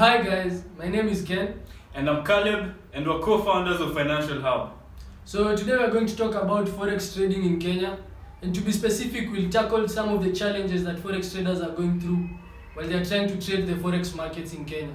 hi guys, my name is Ken. And I'm Caleb, and we're co founders of Financial Hub. So today we're going to talk about forex trading in Kenya. And to be specific, we'll tackle some of the challenges that forex traders are going through while they're trying to trade the forex markets in Kenya.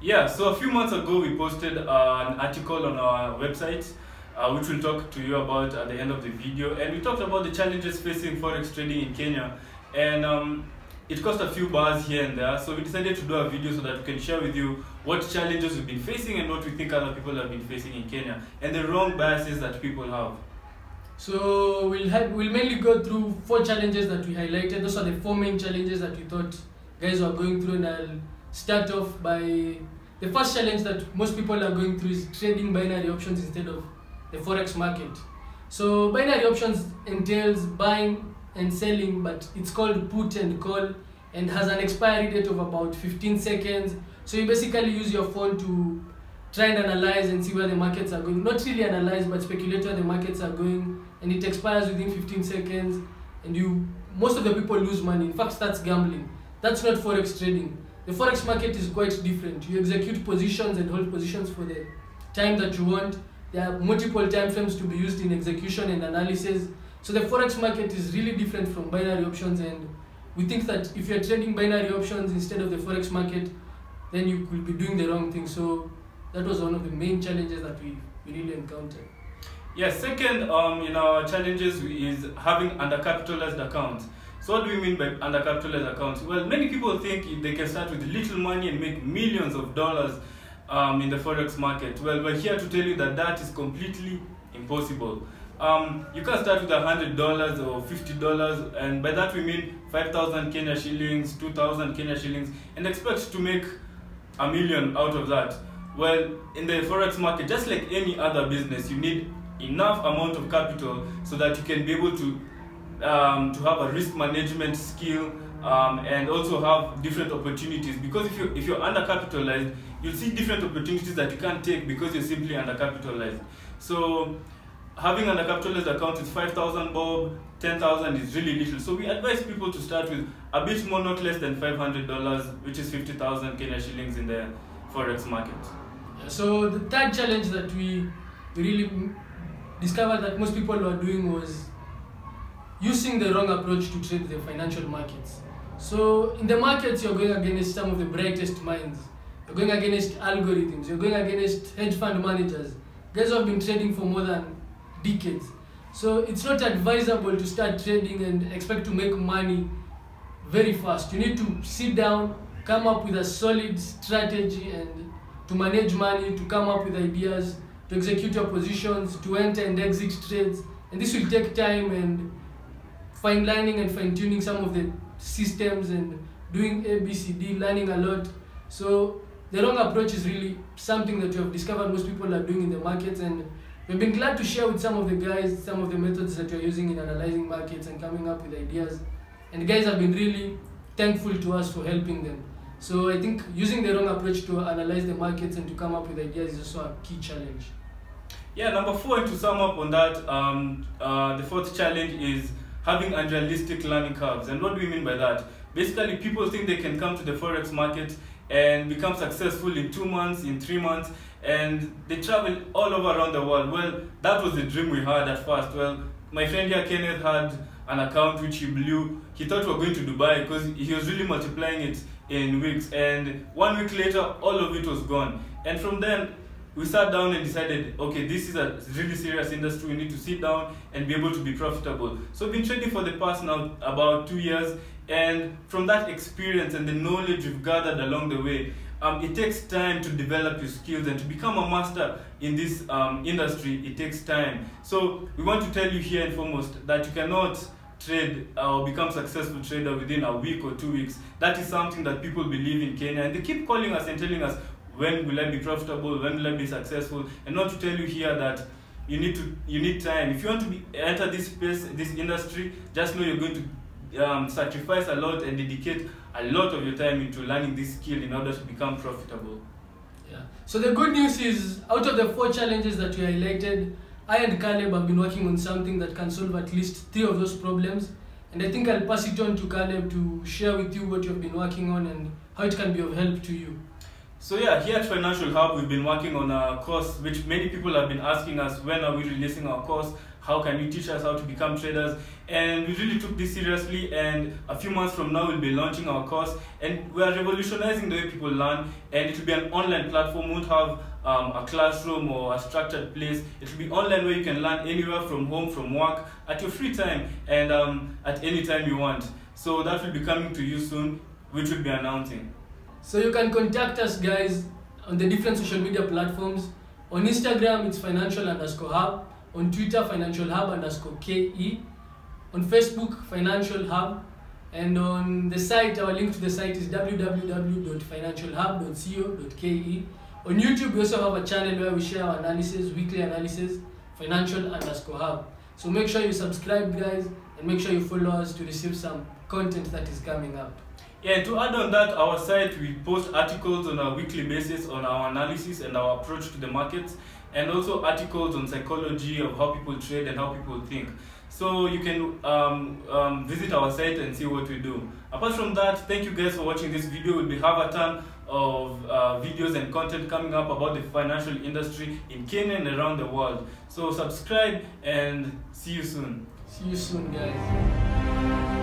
Yeah, so a few months ago, we posted uh, an article on our website, uh, which we'll talk to you about at the end of the video. And we talked about the challenges facing forex trading in Kenya. And um, it cost a few bars here and there, so we decided to do a video so that we can share with you what challenges we've been facing and what we think other people have been facing in Kenya, and the wrong biases that people have. So we'll have, we'll mainly go through four challenges that we highlighted. Those are the four main challenges that we thought guys were going through, and I'll start off by the first challenge that most people are going through is trading binary options instead of the forex market. So binary options entails buying and selling, but it's called put and call and has an expiry date of about 15 seconds. So you basically use your phone to try and analyze and see where the markets are going. Not really analyze, but speculate where the markets are going, and it expires within 15 seconds. And you, most of the people lose money. In fact, that's gambling. That's not forex trading. The forex market is quite different. You execute positions and hold positions for the time that you want. There are multiple time frames to be used in execution and analysis. So the forex market is really different from binary options, and we think that if you're trading binary options instead of the forex market, then you could be doing the wrong thing. So that was one of the main challenges that we, we really encountered. Yeah, second, um, in our challenges is having undercapitalized accounts. So what do we mean by undercapitalized accounts? Well, many people think they can start with little money and make millions of dollars um, in the forex market. Well, we're here to tell you that that is completely impossible. Um, you can start with hundred dollars or fifty dollars, and by that we mean five thousand Kenya shillings, two thousand Kenya shillings, and expect to make a million out of that. Well, in the forex market, just like any other business, you need enough amount of capital so that you can be able to um, to have a risk management skill um, and also have different opportunities. Because if you if you're undercapitalized, you'll see different opportunities that you can't take because you're simply undercapitalized. So having undercapitalized account with 5,000 bob, 10,000 is really little. So we advise people to start with a bit more, not less than $500, which is 50,000 Kenya shillings in the forex market. So the third challenge that we really discovered that most people were doing was using the wrong approach to trade the financial markets. So in the markets, you're going against some of the brightest minds. You're going against algorithms. You're going against hedge fund managers. Guys who have been trading for more than decades. So it's not advisable to start trading and expect to make money very fast. You need to sit down, come up with a solid strategy and to manage money, to come up with ideas, to execute your positions, to enter and exit trades. And this will take time and fine lining and fine tuning some of the systems and doing ABCD, learning a lot. So the wrong approach is really something that you have discovered most people are doing in the markets and we've been glad to share with some of the guys some of the methods that we're using in analyzing markets and coming up with ideas. And the guys have been really thankful to us for helping them. So I think using the wrong approach to analyze the markets and to come up with ideas is also a key challenge. Yeah, number four, and to sum up on that, um, uh, the fourth challenge is having unrealistic learning curves. And what do we mean by that? Basically, people think they can come to the forex market and become successful in two months, in three months, and they travel all over around the world. Well, that was the dream we had at first. Well, my friend here, Kenneth, had an account which he blew. He thought we were going to Dubai because he was really multiplying it in weeks. And one week later, all of it was gone. And from then, we sat down and decided, okay, this is a really serious industry. We need to sit down and be able to be profitable. So we've been trading for the past now about two years. And from that experience and the knowledge you've gathered along the way, um, it takes time to develop your skills and to become a master in this um, industry. It takes time. So we want to tell you here and foremost that you cannot trade or become a successful trader within a week or two weeks. That is something that people believe in Kenya, and they keep calling us and telling us when will I be profitable, when will I be successful, and not to tell you here that you need to you need time. If you want to be, enter this space, this industry, just know you're going to um, sacrifice a lot and dedicate a lot of your time into learning this skill in order to become profitable. Yeah. So the good news is, out of the four challenges that we highlighted, I and Caleb have been working on something that can solve at least three of those problems. And I think I'll pass it on to Caleb to share with you what you've been working on and how it can be of help to you. So yeah, here at Financial Hub, we've been working on a course which many people have been asking us, when are we releasing our course? How can you teach us how to become traders? And we really took this seriously and a few months from now we'll be launching our course and we are revolutionizing the way people learn and it will be an online platform, we won't have um, a classroom or a structured place. It will be online where you can learn anywhere from home, from work, at your free time and um, at any time you want. So that will be coming to you soon, which we'll be announcing. So you can contact us guys on the different social media platforms. On Instagram, it's financial underscore hub. On Twitter, financial hub underscore KE. On Facebook, financial hub. And on the site, our link to the site is www.financialhub.co.ke. On YouTube, we also have a channel where we share our analysis, weekly analysis, financial underscore hub. So make sure you subscribe, guys, and make sure you follow us to receive some content that is coming up. Yeah, to add on that, our site, we post articles on a weekly basis on our analysis and our approach to the markets, and also articles on psychology of how people trade and how people think. So you can um, um, visit our site and see what we do. Apart from that, thank you guys for watching this video. We'll be have a ton of uh, videos and content coming up about the financial industry in Kenya and around the world. So subscribe and see you soon. See you soon, guys.